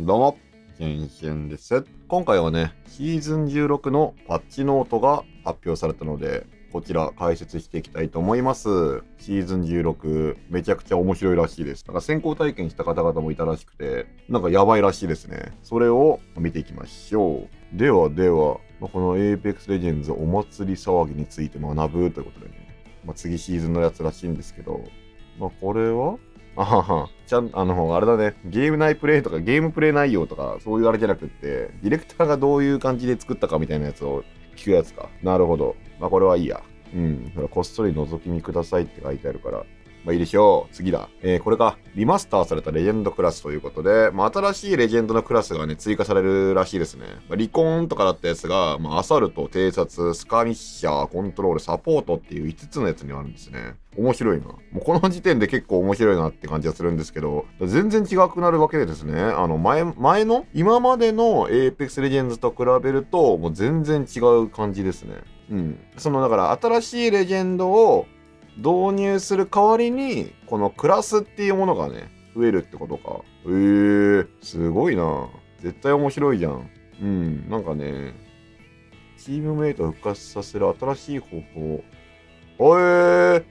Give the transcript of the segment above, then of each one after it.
どうも、しんしんです。今回はね、シーズン16のパッチノートが発表されたので、こちら解説していきたいと思います。シーズン16、めちゃくちゃ面白いらしいです。なんか先行体験した方々もいたらしくて、なんかやばいらしいですね。それを見ていきましょう。ではでは、この Apex Legends お祭り騒ぎについて学ぶということでね、まあ、次シーズンのやつらしいんですけど、まあこれはあはは、ちゃん、あの、あれだね、ゲーム内プレイとかゲームプレイ内容とか、そういうあれじゃなくって、ディレクターがどういう感じで作ったかみたいなやつを聞くやつか。なるほど。まあ、これはいいや。うん。こっそり覗き見くださいって書いてあるから。まあいいでしょう。次だ。えーこれがリマスターされたレジェンドクラスということで、まあ新しいレジェンドのクラスがね、追加されるらしいですね。まあ、リコーンとかだったやつが、まあアサルト、偵察、スカミッシャー、コントロール、サポートっていう5つのやつにあるんですね。面白いな。もうこの時点で結構面白いなって感じがするんですけど、全然違くなるわけでですね、あの前、前の、今までの Apex Legends と比べると、もう全然違う感じですね。うん。その、だから新しいレジェンドを導入する代わりに、このクラスっていうものがね、増えるってことか。へえー、すごいな。絶対面白いじゃん。うん、なんかね、チームメイトを復活させる新しい方法。えー、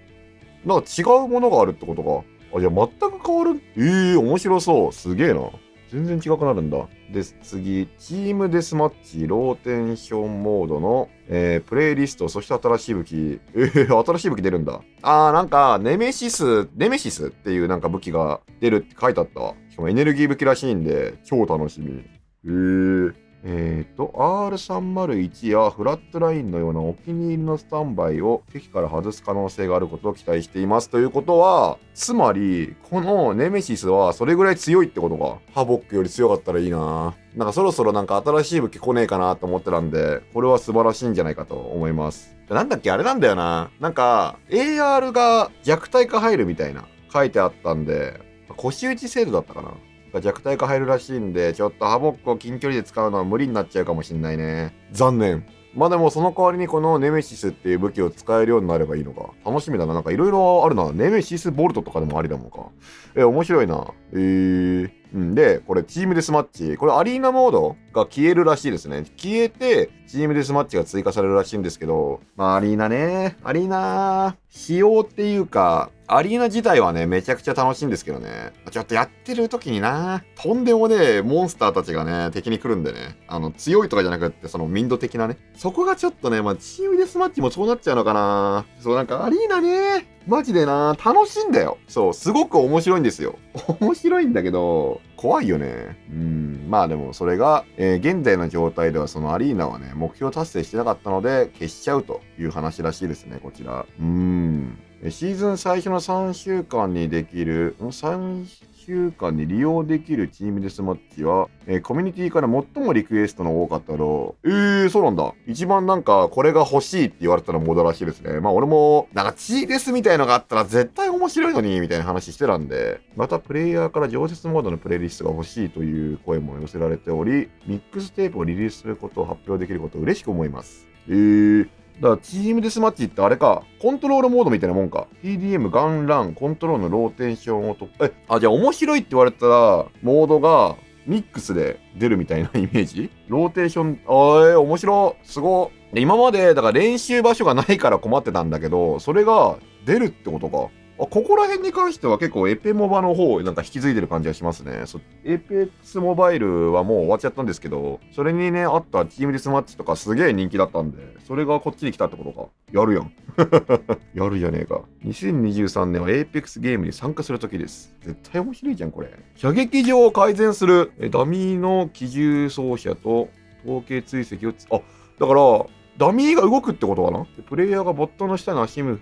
なんか違うものがあるってことか。あ、じゃあ全く変わる。ええー、面白そう。すげえな。全然違くなるんだ。で、次、チームデスマッチ、ローテンションモードの、えープレイリスト、そして新しい武器。えー、新しい武器出るんだ。あー、なんか、ネメシス、ネメシスっていうなんか武器が出るって書いてあったわ。しかもエネルギー武器らしいんで、超楽しみ。えー。えー、と、R301 やフラットラインのようなお気に入りのスタンバイを敵から外す可能性があることを期待しています。ということは、つまり、このネメシスはそれぐらい強いってことか。ハボックより強かったらいいななんかそろそろなんか新しい武器来ねえかなと思ってたんで、これは素晴らしいんじゃないかと思います。なんだっけ？あれなんだよな。なんか、AR が弱体化入るみたいな書いてあったんで、腰打ち制度だったかな。が弱体化入るらしいんで、ちょっとハボックを近距離で使うのは無理になっちゃうかもしんないね。残念。まあでもその代わりにこのネメシスっていう武器を使えるようになればいいのか。楽しみだな。なんかいろいろあるな。ネメシスボルトとかでもありだもんか。え、面白いな。えー。うん、で、これチームデスマッチ。これアリーナモードが消えるらしいですね。消えて、チームデスマッチが追加されるらしいんですけど、まあアリーナね。アリーナ、仕様っていうか、アリーナ自体はね、めちゃくちゃ楽しいんですけどね。ちょっとやってる時にな、とんでもねえモンスターたちがね、敵に来るんでね。あの、強いとかじゃなくって、その民度的なね。そこがちょっとね、まあ、チームデスマッチもそうなっちゃうのかな。そう、なんかアリーナね、マジでな、楽しいんだよ。そう、すごく面白いんですよ。面白いんだけど、怖いよね。うん、まあでもそれが、えー現在の状態ではそのアリーナはね、目標達成してなかったので、消しちゃうという話らしいですね、こちら。うん。シーズン最初の3週間にできる、3週間に利用できるチームデスマッチは、えコミュニティから最もリクエストの多かったのえー、そうなんだ。一番なんか、これが欲しいって言われたのモードらしいですね。まあ俺も、なんかチーデスみたいのがあったら絶対面白いのに、みたいな話してたんで、またプレイヤーから常設モードのプレイリストが欲しいという声も寄せられており、ミックステープをリリースすることを発表できることを嬉しく思います。えー、だからチームデスマッチってあれか、コントロールモードみたいなもんか。TDM、ガンラン、コントロールのローテーションをと、え、あ、じゃあ面白いって言われたら、モードがミックスで出るみたいなイメージ？ローテーション、あ、え面白い。すご。今まで、だから練習場所がないから困ってたんだけど、それが出るってことか。ここら辺に関しては結構エペモバの方なんか引き継いでる感じがしますね。エペックスモバイルはもう終わっちゃったんですけど、それにね、あったチームディスマッチとかすげえ人気だったんで、それがこっちに来たってことか。やるやん。やるじゃねえか。2023年は Apex ゲームに参加する時です。絶対面白いじゃん、これ。射撃場を改善する。えダミーの機銃走者と統計追跡をつ、あ、だから、ダミーが動くってことかな？プレイヤーがボットの下に足を、ん？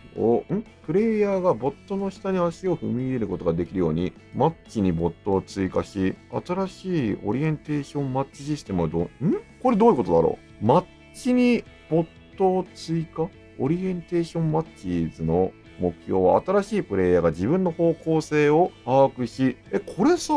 プレイヤーがボットの下に足を踏み入れることができるように、マッチにボットを追加し、新しいオリエンテーションマッチシステムをど、ん？これどういうことだろう？マッチにボットを追加？ Orientation Matches の目標は新しいプレイヤーが自分の方向性を把握し、え、これさ、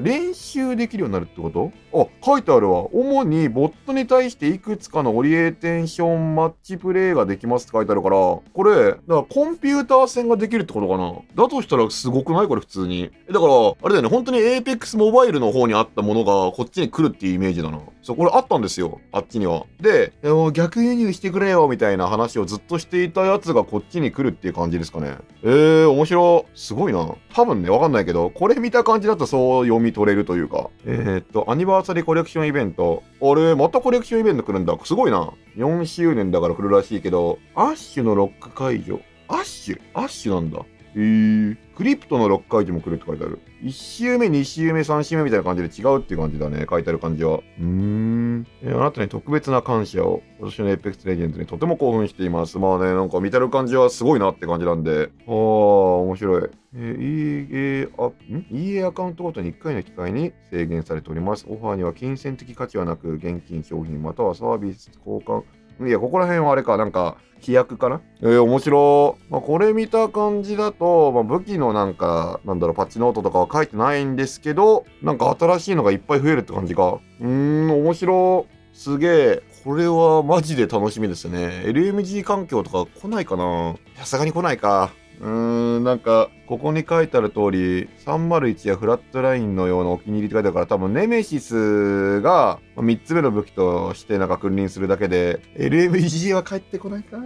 練習できるようになるってこと？あ、書いてあるわ。主にボットに対していくつかのオリエンテーションマッチプレイができますって書いてあるから、これ、だからコンピューター戦ができるってことかな？だとしたらすごくない？これ普通に。だから、あれだよね、本当に Apex モバイルの方にあったものがこっちに来るっていうイメージだな。そう、これあったんですよ。あっちには。で、逆輸入してくれよみたいな話をずっとしていたやつがこっちに来るっていう感じですかね。えー、面白。すごいな。多分ね、わかんないけど、これ見た感じだとそう読み取れるというか。えー、っと、アニバーサリーコレクションイベント。あれ、またコレクションイベント来るんだ。すごいな。4周年だから来るらしいけど、アッシュのロック解除。アッシュ？アッシュなんだ。えー。クリプトの6回でも来るって書いてある。1周目、2周目、3周目みたいな感じで違うっていう感じだね。書いてある感じは。うーん。えあなたに特別な感謝を。今年の Apex Legends にとても興奮しています。まあね、なんか見てる感じはすごいなって感じなんで。ああ、面白い。えー、EA あ、ん？EA アカウントごとに1回の機会に制限されております。オファーには金銭的価値はなく、現金、商品、またはサービス交換。いや、ここら辺はあれか、なんか、飛躍かな？えー、面白まあ、これ見た感じだと、まあ、武器のなんか、なんだろう、パッチノートとかは書いてないんですけど、なんか新しいのがいっぱい増えるって感じか。うーん、面白すげえ。これはマジで楽しみですね。LMG 環境とか来ないかな？さすがに来ないか。うーん、なんか、ここに書いてある通り、301やフラットラインのようなお気に入りって書いてあるから、多分ネメシスが3つ目の武器としてなんか君臨するだけで、LMG は帰ってこないか。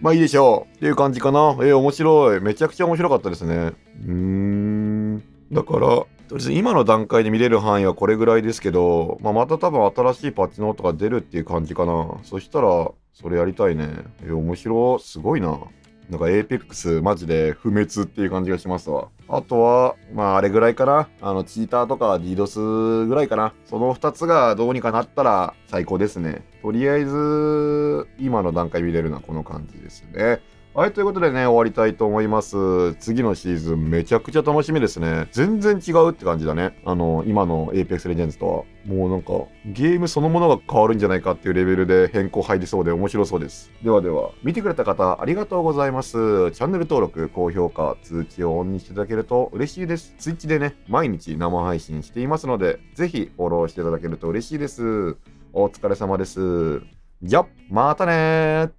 まあいいでしょう。っていう感じかな。えー、面白い。めちゃくちゃ面白かったですね。うーん。だから、とりあえず今の段階で見れる範囲はこれぐらいですけど、まあ、また多分新しいパッチノートが出るっていう感じかな。そしたら、それやりたいね。えー、面白すごいな。なんか APEX マジで不滅っていう感じがしますわ。あとは、まああれぐらいかな。あの、チーターとか DDoS ぐらいかな。その2つがどうにかなったら最高ですね。とりあえず、今の段階見れるのはこの感じですね。はい、ということでね、終わりたいと思います。次のシーズンめちゃくちゃ楽しみですね。全然違うって感じだね。あの、今の Apex Legends とは。もうなんか、ゲームそのものが変わるんじゃないかっていうレベルで変更入りそうで面白そうです。ではでは、見てくれた方ありがとうございます。チャンネル登録、高評価、通知をオンにしていただけると嬉しいです。Twitch でね、毎日生配信していますので、ぜひフォローしていただけると嬉しいです。お疲れ様です。じゃ、またね